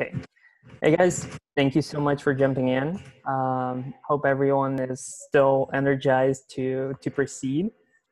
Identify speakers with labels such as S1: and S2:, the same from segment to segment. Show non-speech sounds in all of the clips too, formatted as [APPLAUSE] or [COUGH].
S1: Okay. Hey guys, thank you so much for jumping in. Um, hope everyone is still energized to to proceed.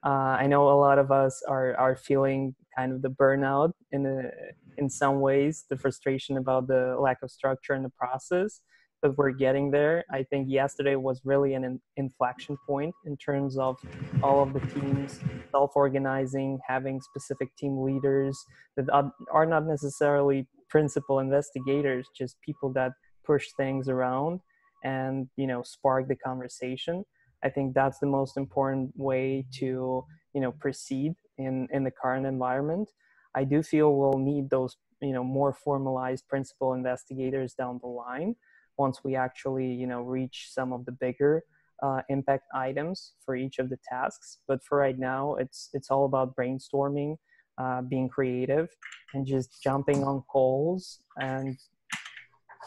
S1: Uh, I know a lot of us are are feeling kind of the burnout in the, in some ways, the frustration about the lack of structure in the process, but we're getting there. I think yesterday was really an inflection point in terms of all of the teams self-organizing, having specific team leaders that are not necessarily principal investigators, just people that push things around and you know spark the conversation. I think that's the most important way to you know proceed in in the current environment. I do feel we'll need those you know more formalized principal investigators down the line once we actually you know reach some of the bigger uh, impact items for each of the tasks. But for right now, it's it's all about brainstorming uh, being creative and just jumping on calls and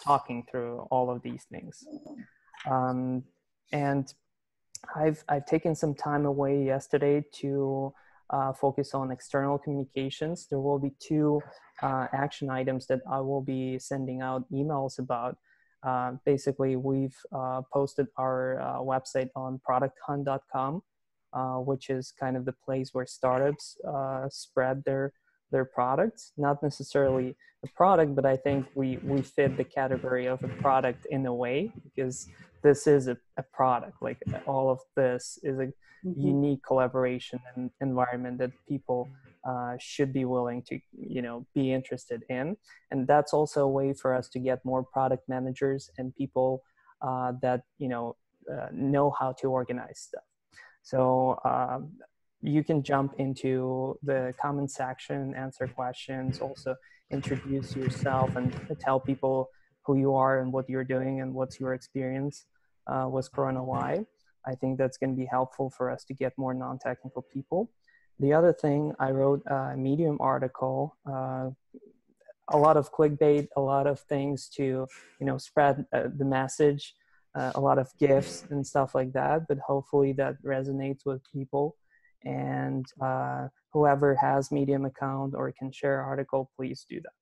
S1: talking through all of these things. Um, and I've, I've taken some time away yesterday to uh, focus on external communications. There will be two uh, action items that I will be sending out emails about. Uh, basically, we've uh, posted our website on producthunt.com uh, which is kind of the place where startups uh, spread their their products. Not necessarily a product, but I think we we fit the category of a product in a way because this is a, a product. Like all of this is a mm-hmm. unique collaboration and environment that people uh, should be willing to you know be interested in and that's also a way for us to get more product managers and people uh, that you know uh, know how to organize stuff so um, you can jump into the comment section, answer questions, also introduce yourself and tell people who you are and what you're doing and what's your experience uh, with CoronaWhy. I think that's going to be helpful for us to get more non-technical people. The other thing, I wrote a Medium article, uh, a lot of clickbait, a lot of things to, you know, spread uh, the message uh, a lot of gifts and stuff like that but hopefully that resonates with people. And uh, whoever has medium account or can share article please do that.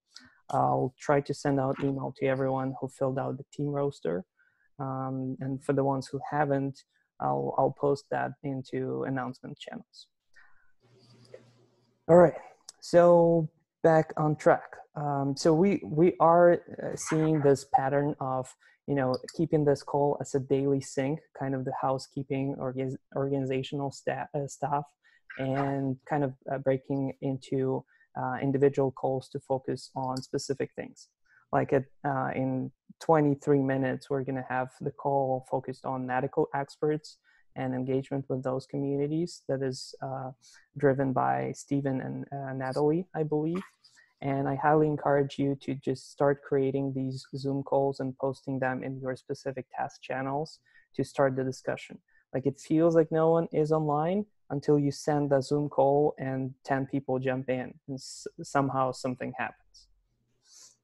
S1: I'll try to send out email to everyone who filled out the team roster. Um, and for the ones who haven't I'll, I'll post that into announcement channels. All right. So back on track. Um, so we we are uh, seeing this pattern of you know, keeping this call as a daily sync, kind of the housekeeping or organizational staff, uh, staff and kind of uh, breaking into uh, individual calls to focus on specific things. Like at, uh, in 23 minutes, we're going to have the call focused on medical experts and engagement with those communities that is uh, driven by Stephen and uh, Natalie, I believe. And I highly encourage you to just start creating these Zoom calls and posting them in your specific task channels to start the discussion. Like it feels like no one is online until you send the Zoom call and 10 people jump in and somehow something happens.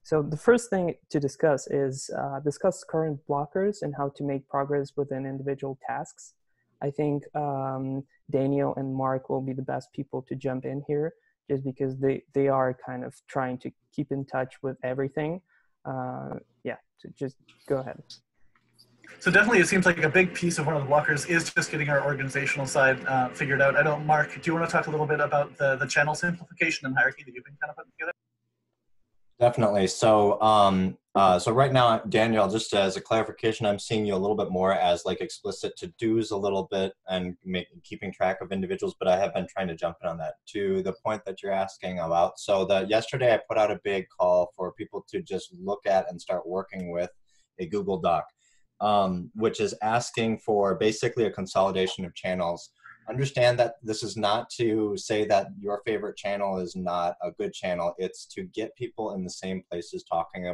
S1: So the first thing to discuss is uh, discuss current blockers and how to make progress within individual tasks. I think um, Daniel and Mark will be the best people to jump in here just because they they are kind of trying to keep in touch with everything uh, yeah so just go ahead.
S2: So definitely it seems like a big piece of one of the blockers is just getting our organizational side uh, figured out. I don't Mark do you want to talk a little bit about the the channel simplification and hierarchy that you've been kind of putting together?
S3: Definitely. So, um, uh, so right now, Daniel, just as a clarification, I'm seeing you a little bit more as like explicit to dos a little bit and make, keeping track of individuals, but I have been trying to jump in on that to the point that you're asking about. So that yesterday I put out a big call for people to just look at and start working with a Google Doc, um, which is asking for basically a consolidation of channels understand that this is not to say that your favorite channel is not a good channel it's to get people in the same places talking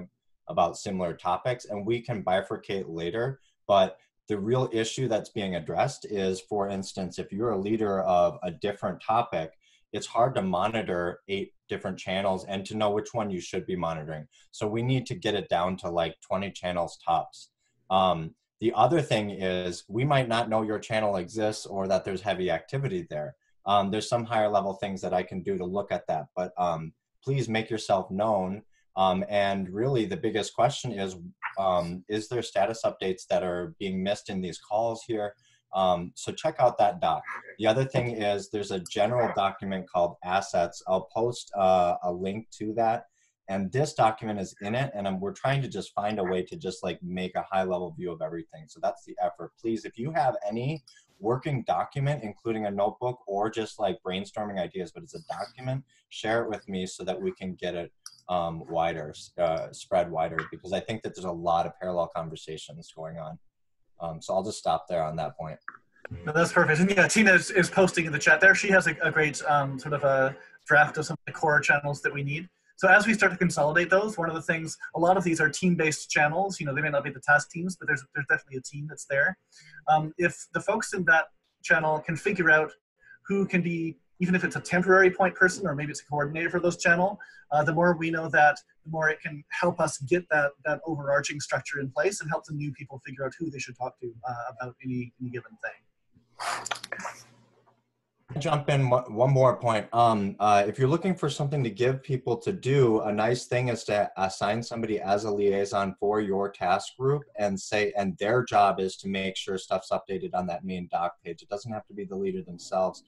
S3: about similar topics and we can bifurcate later but the real issue that's being addressed is for instance if you're a leader of a different topic it's hard to monitor eight different channels and to know which one you should be monitoring so we need to get it down to like 20 channels tops um, the other thing is we might not know your channel exists or that there's heavy activity there. Um, there's some higher level things that I can do to look at that, but um, please make yourself known Um, and really, the biggest question is um, is there status updates that are being missed in these calls here? Um, so check out that doc. The other thing is there's a general document called assets. I'll post uh, a link to that. And this document is in it, and we're trying to just find a way to just like make a high level view of everything. So that's the effort. Please, if you have any working document, including a notebook or just like brainstorming ideas, but it's a document, share it with me so that we can get it um, wider, uh, spread wider, because I think that there's a lot of parallel conversations going on. Um, so I'll just stop there on that point.
S2: No, that's perfect. And yeah, Tina is, is posting in the chat there. She has a, a great um, sort of a draft of some of the core channels that we need. So as we start to consolidate those, one of the things, a lot of these are team-based channels. You know, they may not be the task teams, but there's there's definitely a team that's there. Um, if the folks in that channel can figure out who can be, even if it's a temporary point person or maybe it's a coordinator for those channel, uh, the more we know that, the more it can help us get that that overarching structure in place and help the new people figure out who they should talk to uh, about any, any given thing
S3: jump in one more point. Um, uh, if you're looking for something to give people to do, a nice thing is to assign somebody as a liaison for your task group and say, and their job is to make sure stuff's updated on that main doc page. It doesn't have to be the leader themselves.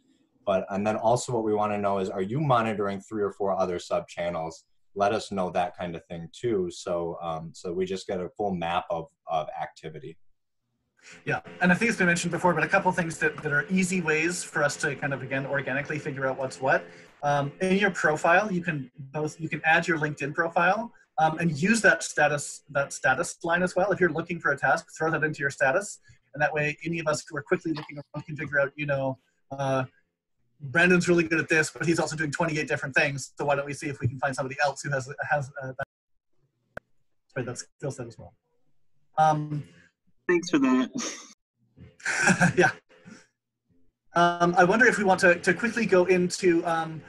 S3: But, and then also what we want to know is, are you monitoring three or four other sub channels? Let us know that kind of thing too. So, um, so we just get a full map of, of activity.
S2: Yeah, and I think it's been mentioned before, but a couple things that, that are easy ways for us to kind of again organically figure out what's what. Um, in your profile, you can both you can add your LinkedIn profile um, and use that status that status line as well. If you're looking for a task, throw that into your status, and that way any of us who are quickly looking around can figure out, you know, uh, Brandon's really good at this, but he's also doing 28 different things. So why don't we see if we can find somebody else who has has uh, that, that skill set as well. Um,
S4: Thanks for that. [LAUGHS]
S2: yeah. Um, I wonder if we want to, to quickly go into um,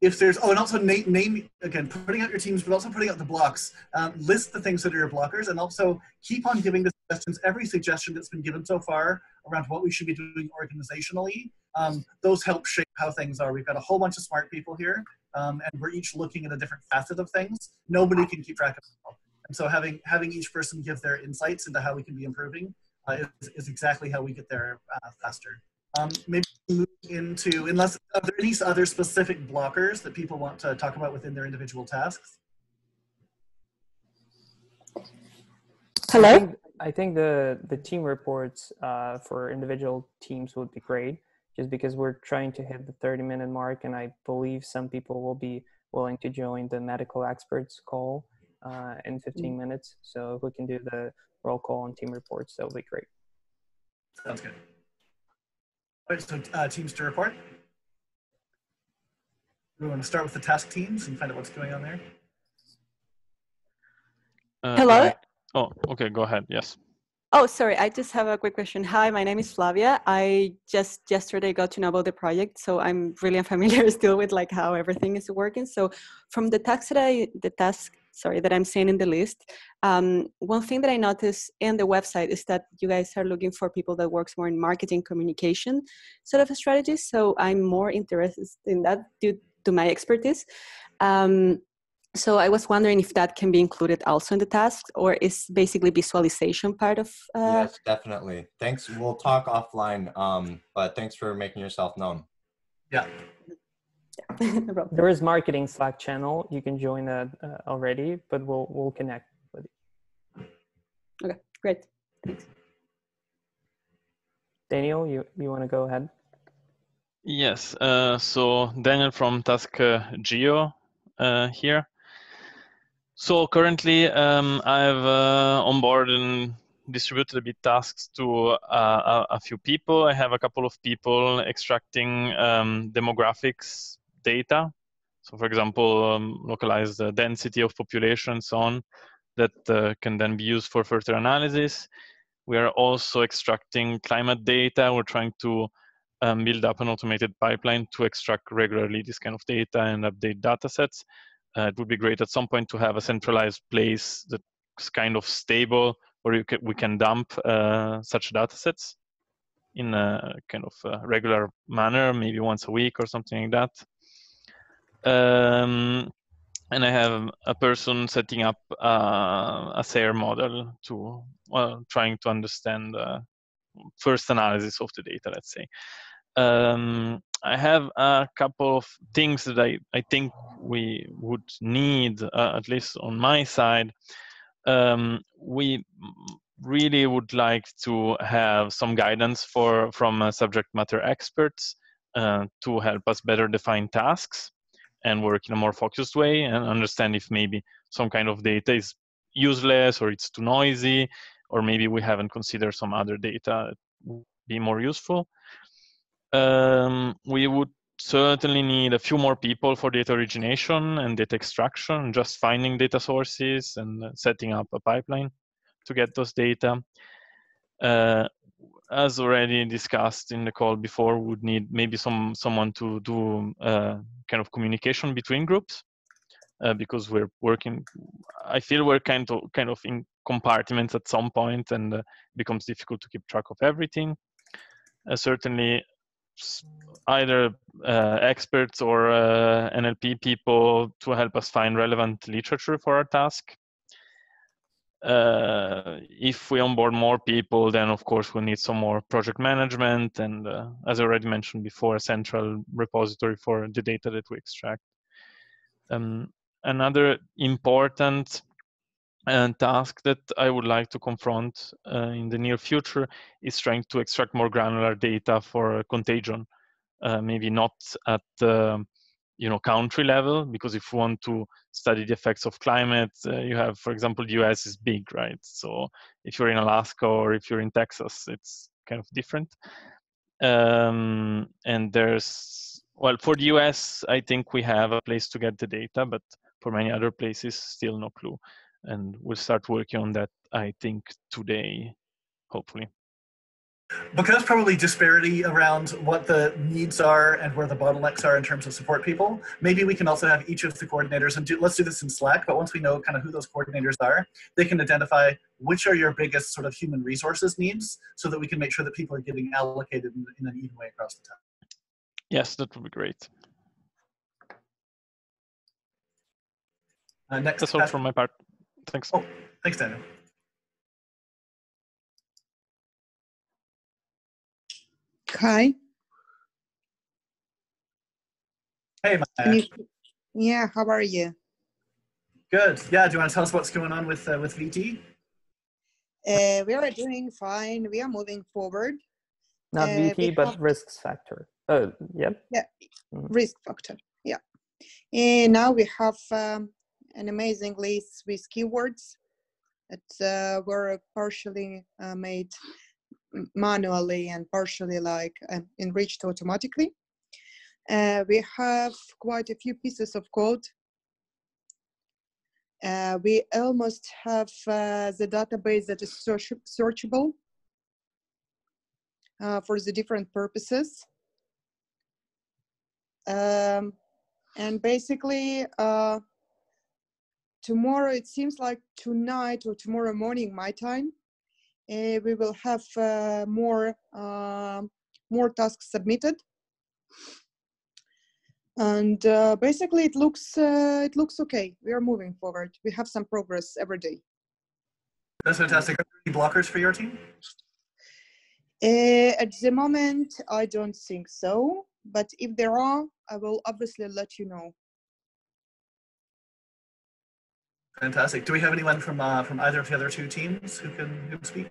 S2: if there's, oh, and also name, name, again, putting out your teams, but also putting out the blocks. Um, list the things that are your blockers and also keep on giving the suggestions. Every suggestion that's been given so far around what we should be doing organizationally, um, those help shape how things are. We've got a whole bunch of smart people here, um, and we're each looking at a different facet of things. Nobody can keep track of it all. And so having having each person give their insights into how we can be improving uh, is, is exactly how we get there uh, faster. Um, maybe move into, unless, are there any other specific blockers that people want to talk about within their individual tasks?
S1: Hello? I think, I think the, the team reports uh, for individual teams would be great, just because we're trying to hit the 30 minute mark, and I believe some people will be willing to join the medical experts call uh, in 15 mm. minutes. So if we can do the roll call and team reports, that would be great.
S2: Sounds good. All right, so uh, teams to report. We want to start with the task teams and find out what's going on there.
S5: Uh, Hello? Oh, okay, go ahead. Yes.
S6: Oh, sorry. I just have a quick question. Hi, my name is Flavia. I just yesterday got to know about the project, so I'm really [LAUGHS] unfamiliar still with like how everything is working. So, from the task that I, the task, sorry, that I'm saying in the list, um, one thing that I noticed in the website is that you guys are looking for people that works more in marketing communication sort of strategies. So, I'm more interested in that due to my expertise. Um, so I was wondering if that can be included also in the tasks, or is basically visualization part of?
S3: Uh... Yes, definitely. Thanks. We'll talk offline. Um, but thanks for making yourself known.
S2: Yeah. [LAUGHS]
S1: no there is marketing Slack channel. You can join that uh, already, but we'll we'll connect with you.
S6: Okay, great. Thanks.
S1: Daniel, you you want to go ahead?
S5: Yes. Uh, so Daniel from Task uh, Geo uh, here. So currently, um, I've uh, onboarded and distributed a bit tasks to uh, a, a, few people. I have a couple of people extracting um, demographics data. So, for example, um, localize the density of population so on that uh, can then be used for further analysis. We are also extracting climate data. We're trying to um, build up an automated pipeline to extract regularly this kind of data and update data sets uh, it would be great at some point to have a centralized place that's kind of stable where we can dump uh, such data sets in a kind of a regular manner, maybe once a week or something like that. Um, and I have a person setting up uh, a SEIR model to well, trying to understand uh, first analysis of the data, let's say. Um, I have a couple of things that I, I think we would need, uh, at least on my side. Um, we really would like to have some guidance for from uh, subject matter experts uh, to help us better define tasks and work in a more focused way and understand if maybe some kind of data is useless or it's too noisy or maybe we haven't considered some other data be more useful um, we would certainly need a few more people for data origination and data extraction, just finding data sources and setting up a pipeline to get those data. Uh, as already discussed in the call before, would need maybe some someone to do uh, kind of communication between groups uh, because we're working. I feel we're kind of kind of in compartments at some point, and uh, becomes difficult to keep track of everything. Uh, certainly, either uh, experts or uh, NLP people to help us find relevant literature for our task. Uh, if we onboard more people, then of course we need some more project management and, uh, as I already mentioned before, a central repository for the data that we extract. Um, another important and task that I would like to confront uh, in the near future is trying to extract more granular data for contagion. Uh, maybe not at the you know country level because if you want to study the effects of climate, uh, you have, for example, the U.S. is big, right? So if you're in Alaska or if you're in Texas, it's kind of different. Um, and there's well for the US, I think we have a place to get the data, but for many other places, still no clue and we'll start working on that i think today hopefully
S2: because probably disparity around what the needs are and where the bottlenecks are in terms of support people maybe we can also have each of the coordinators and do, let's do this in slack but once we know kind of who those coordinators are they can identify which are your biggest sort of human resources needs so that we can make sure that people are getting allocated in, in an even way across the time
S5: yes that would be great
S2: uh, next
S5: that's all from my part Thanks.
S2: Oh, thanks, Daniel.
S4: Hi.
S2: Hey,
S4: you, yeah, how are you?
S2: Good. Yeah, do you want to tell us what's going on with uh, with VT?
S4: Uh, we are doing fine. We are moving forward.
S1: Not uh, VT, but have... risk factor. Oh, yeah.
S4: Yeah, mm -hmm. risk factor. Yeah. And now we have um, an amazing list with keywords that uh, were partially uh, made manually and partially like uh, enriched automatically. Uh, we have quite a few pieces of code. Uh, we almost have uh, the database that is search searchable for the different purposes. Um, and basically, tomorrow it seems like tonight or tomorrow morning my time uh, we will have uh, more uh, more tasks submitted. And uh, basically it looks uh, it looks okay. We are moving forward. We have some progress every day.
S2: That's fantastic. Are there any blockers for your team?
S4: Uh, at the moment i don't think so. But if there are i will obviously let you know
S2: Fantastic. Do we have anyone from uh, from either of the other two teams who can, who can speak?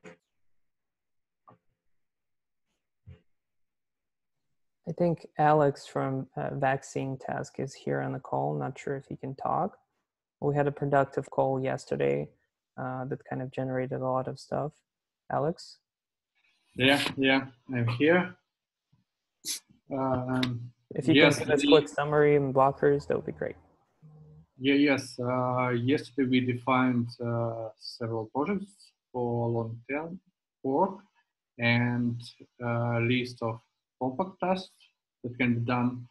S1: I think Alex from uh, Vaccine Task is here on the call. Not sure if he can talk. We had a productive call yesterday uh, that kind of generated a lot of stuff. Alex?
S7: Yeah, yeah, I'm here. Um,
S1: if you yes, can give us a quick summary and blockers, that would be great.
S7: Yeah, yes. Uh, yesterday we defined uh, several projects for long-term work and a list of compact tasks that can be done,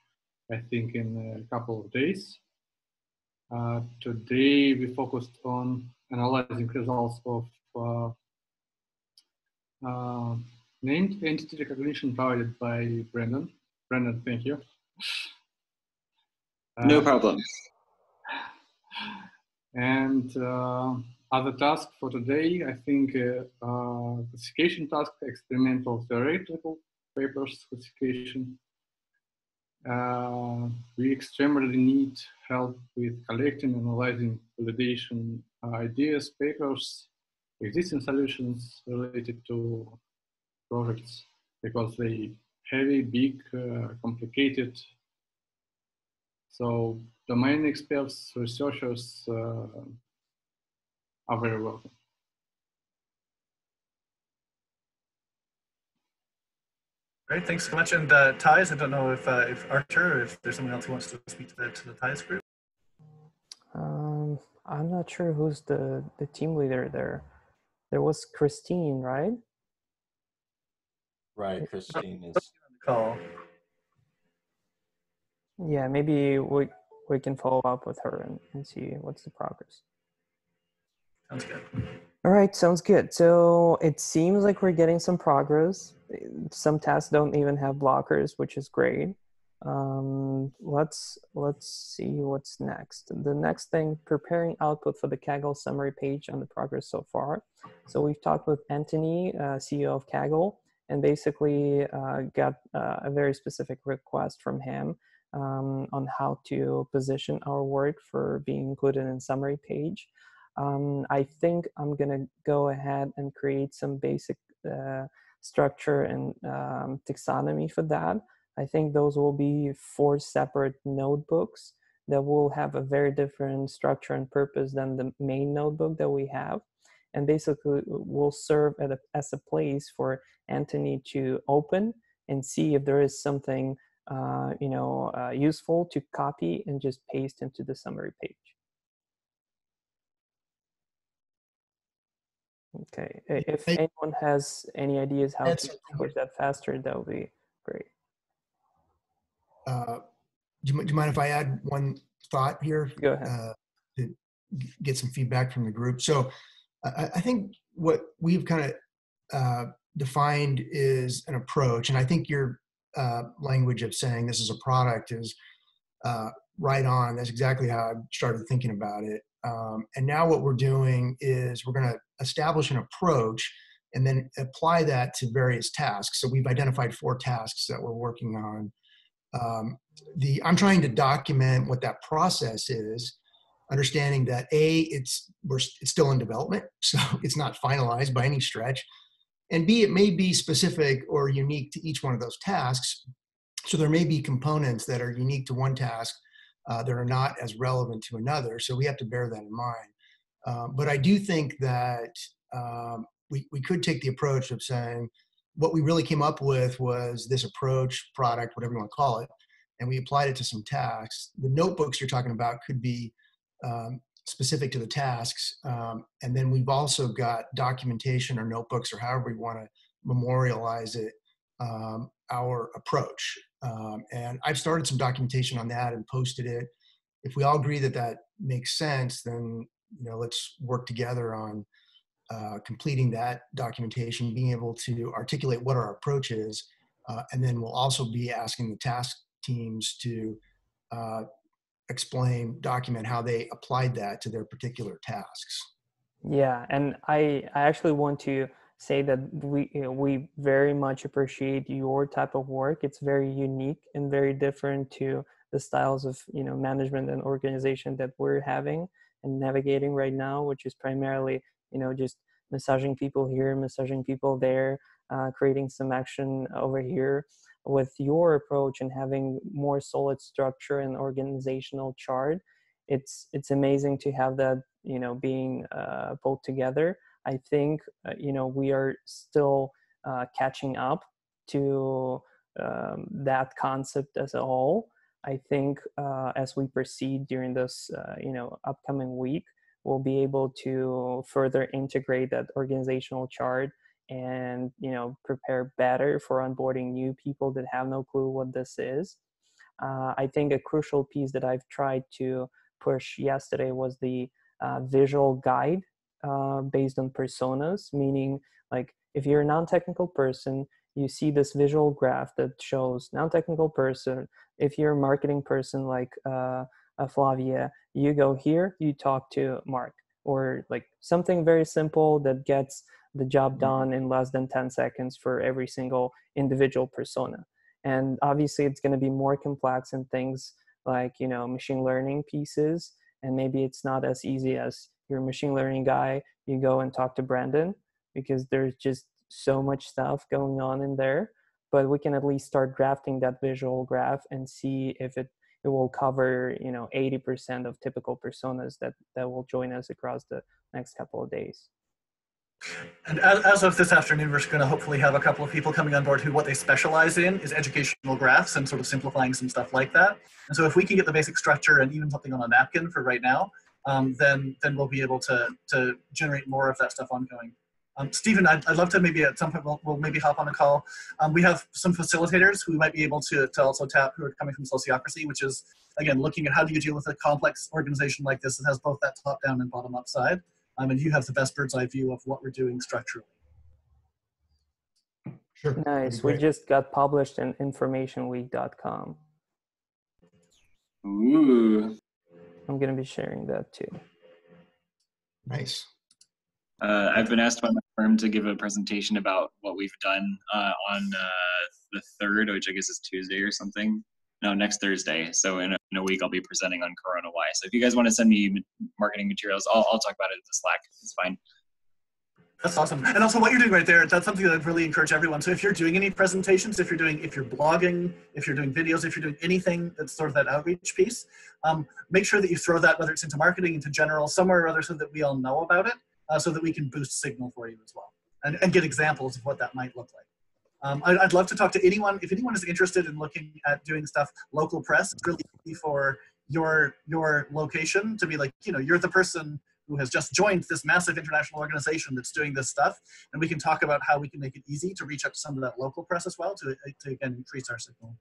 S7: I think, in a couple of days. Uh, today we focused on analyzing results of uh, uh, named entity recognition provided by Brendan. Brendan, thank you.
S8: no uh, problem.
S7: And uh, other task for today, I think uh, uh, classification task, experimental theoretical papers classification. Uh, we extremely need help with collecting, analyzing, validation ideas, papers, existing solutions related to projects because they heavy, big, uh, complicated. So domain experts, researchers uh, are very welcome.
S2: Great, thanks so much. And uh, TIES, I don't know if uh, if Artur, if there's someone else who wants to speak to the to the TIES group.
S1: Um, I'm not sure who's the the team leader there. There was Christine, right?
S3: Right, Christine is.
S2: On the call.
S1: Yeah, maybe we we can follow up with her and, and see what's the progress.
S2: Sounds good.
S1: All right, sounds good. So it seems like we're getting some progress. Some tasks don't even have blockers, which is great. Um, let's let's see what's next. The next thing, preparing output for the Kaggle summary page on the progress so far. So we've talked with Anthony, uh, CEO of Kaggle, and basically uh, got uh, a very specific request from him um, on how to position our work for being included in summary page. Um, I think I'm gonna go ahead and create some basic uh, structure and um, taxonomy for that. I think those will be four separate notebooks that will have a very different structure and purpose than the main notebook that we have. And basically will serve a, as a place for Anthony to open and see if there is something uh, you know, uh, useful to copy and just paste into the summary page. Okay, if anyone has any ideas how to push that faster, that would be great.
S8: Uh, do, you, do you mind if I add one thought here?
S1: Go ahead.
S8: Uh, to get some feedback from the group. So I, I think what we've kind of uh, defined is an approach, and I think your uh, language of saying this is a product is uh, right on. That's exactly how I started thinking about it. Um, and now what we're doing is we're going to establish an approach and then apply that to various tasks. So we've identified four tasks that we're working on. Um, the I'm trying to document what that process is, understanding that a it's we're it's still in development, [LAUGHS] so it's not finalized by any stretch, and b it may be specific or unique to each one of those tasks. So there may be components that are unique to one task uh, that are not as relevant to another. So we have to bear that in mind. Um, but I do think that um, we, we could take the approach of saying what we really came up with was this approach, product, whatever you want to call it, and we applied it to some tasks. The notebooks you're talking about could be um, specific to the tasks. Um, and then we've also got documentation or notebooks or however we want to memorialize it, um, our approach. Um, and I've started some documentation on that and posted it. If we all agree that that makes sense, then you know let's work together on uh, completing that documentation, being able to articulate what our approach is, uh, and then we'll also be asking the task teams to uh, explain, document how they applied that to their particular tasks.
S1: Yeah, and I I actually want to say that we you know, we very much appreciate your type of work. It's very unique and very different to the styles of you know management and organization that we're having and navigating right now, which is primarily you know just massaging people here, massaging people there, uh, creating some action over here. With your approach and having more solid structure and organizational chart, it's it's amazing to have that you know being uh, pulled together I think uh, you know we are still uh, catching up to um, that concept as a whole. I think uh, as we proceed during this uh, you know upcoming week, we'll be able to further integrate that organizational chart and you know prepare better for onboarding new people that have no clue what this is. Uh, I think a crucial piece that I've tried to push yesterday was the uh, visual guide uh, based on personas, meaning like if you're a non-technical person, you see this visual graph that shows non-technical person. If you're a marketing person like uh, uh, Flavia, you go here, you talk to Mark, or like something very simple that gets the job
S3: Mm-hmm.
S1: done in less than 10 seconds for every single individual persona. And obviously, it's going to be more complex in things like, you know, machine learning pieces. And maybe it's not as easy as you're machine learning guy, you go and talk to Brandon because there's just so much stuff going on in there. But we can at least start drafting that visual graph and see if it it will cover you know 80% of typical personas that that will join us across the next couple of days
S2: And as, as of this afternoon, we're going to hopefully have a couple of people coming on board who what they specialize in is educational graphs and sort of simplifying some stuff like that. And so if we can get the basic structure and even something on a napkin for right now, um, then then we'll be able to to generate more of that stuff ongoing. Um, Stephen, I'd, I'd love to maybe at some point we'll, we'll maybe hop on a call. Um, we have some facilitators who we might be able to, to also tap who are coming from sociocracy, which is again looking at how do you deal with a complex organization like this that has both that top down and bottom up side. Um, and you have the best bird's eye view of what we're doing structurally.
S8: Sure.
S1: nice we just got published in informationweek.com
S9: Ooh.
S1: i'm going to be sharing that too
S8: Nice.
S9: Uh, I've been asked by my firm to give a presentation about what we've done uh, on uh, the third, which I guess is Tuesday or something. No, next Thursday. So in a, in a week, I'll be presenting on CoronaWhy. So if you guys want to send me marketing materials, I'll, I'll talk about it in the Slack. It's fine.
S2: That's awesome. And also what you're doing right there, that's something that I'd really encourage everyone. So if you're doing any presentations, if you're doing, if you're blogging, if you're doing videos, if you're doing anything that's sort of that outreach piece, um, make sure that you throw that, whether it's into marketing, into general, somewhere or other so that we all know about it, uh, so that we can boost signal for you as well and, and get examples of what that might look like. Um, I, I'd love to talk to anyone. If anyone is interested in looking at doing stuff, local press, it's really easy for your your location to be like, you know, you're the person who has just joined this massive international organization that's doing this stuff, and we can talk about how we can make it easy to reach out to some of that local press as well to, to again increase our signal.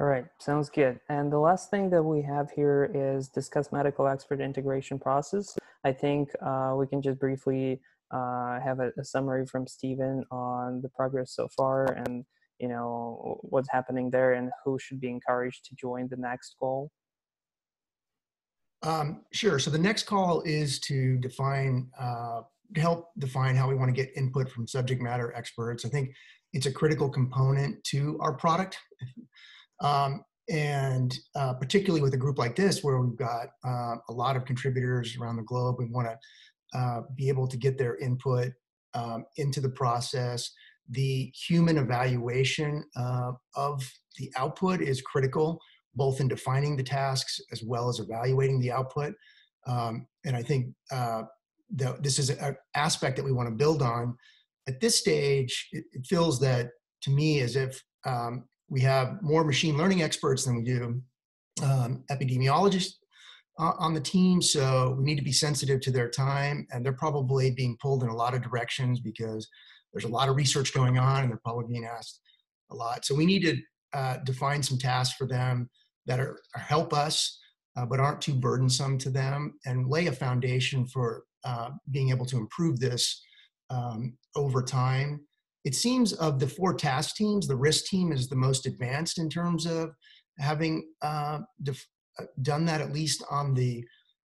S1: All right, sounds good. And the last thing that we have here is discuss medical expert integration process. I think uh, we can just briefly uh, have a, a summary from Stephen on the progress so far and you know what's happening there and who should be encouraged to join the next call.
S8: Um, sure. So the next call is to define, uh, help define how we want to get input from subject matter experts. I think it's a critical component to our product. [LAUGHS] Um, and uh, particularly with a group like this, where we've got uh, a lot of contributors around the globe, we want to uh, be able to get their input um, into the process. The human evaluation uh, of the output is critical both in defining the tasks as well as evaluating the output. Um, and I think uh, that this is an aspect that we want to build on. At this stage, it, it feels that to me as if um, we have more machine learning experts than we do um, epidemiologists uh, on the team. So we need to be sensitive to their time, and they're probably being pulled in a lot of directions because there's a lot of research going on, and they're probably being asked a lot. So we need to uh, define some tasks for them that are, are help us, uh, but aren't too burdensome to them, and lay a foundation for uh, being able to improve this um, over time. It seems of the four task teams, the risk team is the most advanced in terms of having uh, def- done that at least on the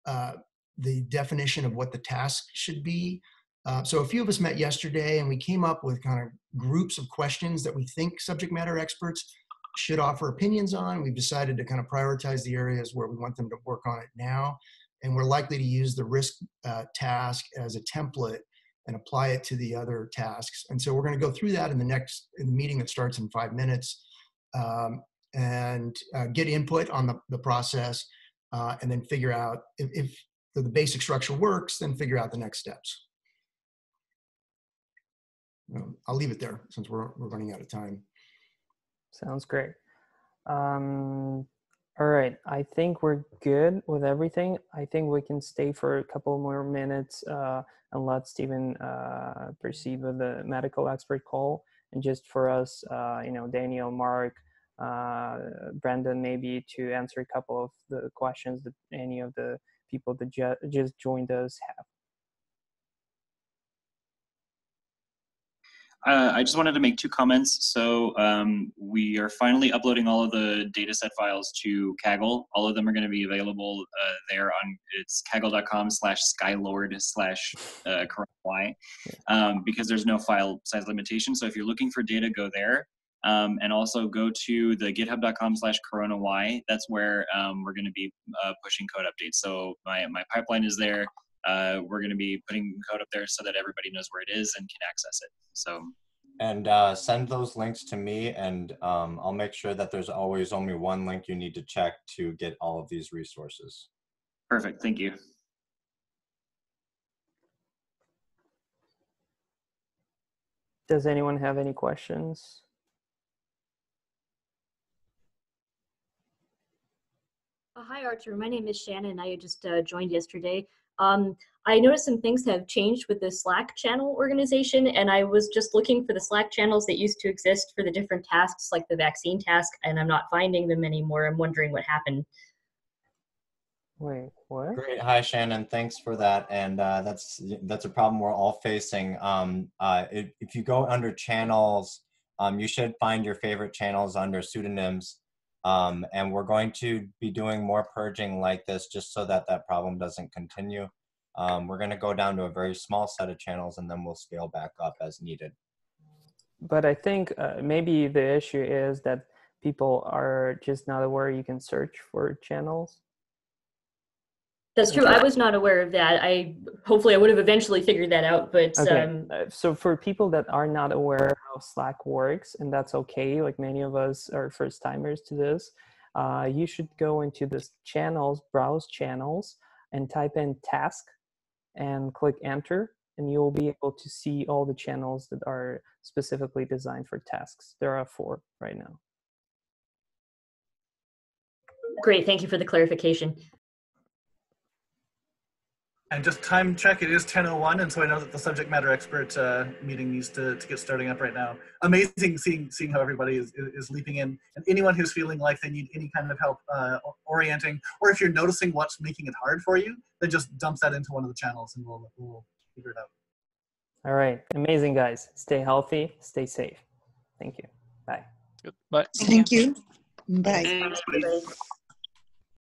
S8: uh, the definition of what the task should be. Uh, so a few of us met yesterday, and we came up with kind of groups of questions that we think subject matter experts should offer opinions on. We've decided to kind of prioritize the areas where we want them to work on it now. And we're likely to use the risk uh, task as a template and apply it to the other tasks. And so we're going to go through that in the next in the meeting that starts in five minutes um, and uh, get input on the, the process uh, and then figure out if, if the basic structure works, then figure out the next steps. Um, I'll leave it there since we're, we're running out of time.
S1: Sounds great. Um, all right, I think we're good with everything. I think we can stay for a couple more minutes uh, and let Stephen uh, proceed with the medical expert call. And just for us, uh, you know, Daniel, Mark, uh, Brendan, maybe to answer a couple of the questions that any of the people that ju- just joined us have.
S9: Uh, I just wanted to make two comments. So um, we are finally uploading all of the dataset files to Kaggle. All of them are going to be available uh, there on it's kaggle.com slash skylord slash uh, y um, because there's no file size limitation. So if you're looking for data, go there. Um, and also go to the github.com slash coronawhy. That's where um, we're going to be uh, pushing code updates. So my, my pipeline is there uh, we're going to be putting code up there so that everybody knows where it is and can access it. So.
S3: And uh, send those links to me, and um, I'll make sure that there's always only one link you need to check to get all of these resources.
S9: Perfect. Thank you.
S1: Does anyone have any questions?
S10: Hi, Artur. My name is Shannon. I just uh, joined yesterday. Um, I noticed some things have changed with the Slack channel organization, and I was just looking for the Slack channels that used to exist for the different tasks, like the vaccine task, and I'm not finding them anymore. I'm wondering what happened.
S1: Wait, what?
S3: Great. Hi, Shannon. Thanks for that. And uh, that's that's a problem we're all facing. Um, uh, if, if you go under channels, um, you should find your favorite channels under pseudonyms. Um, and we're going to be doing more purging like this just so that that problem doesn't continue. Um, we're going to go down to a very small set of channels and then we'll scale back up as needed.
S1: But I think uh, maybe the issue is that people are just not aware you can search for channels.
S10: That's true. I was not aware of that. I hopefully I would have eventually figured that out, but
S1: okay.
S10: um,
S1: uh, so for people that are not aware how Slack works, and that's okay. Like many of us are first timers to this. Uh, you should go into this channels, browse channels, and type in task, and click enter, and you'll be able to see all the channels that are specifically designed for tasks. There are four right now.
S10: Great. Thank you for the clarification.
S2: And just time check, it is 10.01, and so I know that the subject matter expert uh, meeting needs to, to get starting up right now. Amazing seeing seeing how everybody is, is leaping in. And anyone who's feeling like they need any kind of help uh, orienting, or if you're noticing what's making it hard for you, then just dump that into one of the channels and we'll, we'll figure it out.
S1: All right. Amazing, guys. Stay healthy, stay safe. Thank you. Bye.
S5: Good. Bye.
S4: Thank you. Bye.
S10: Thanks.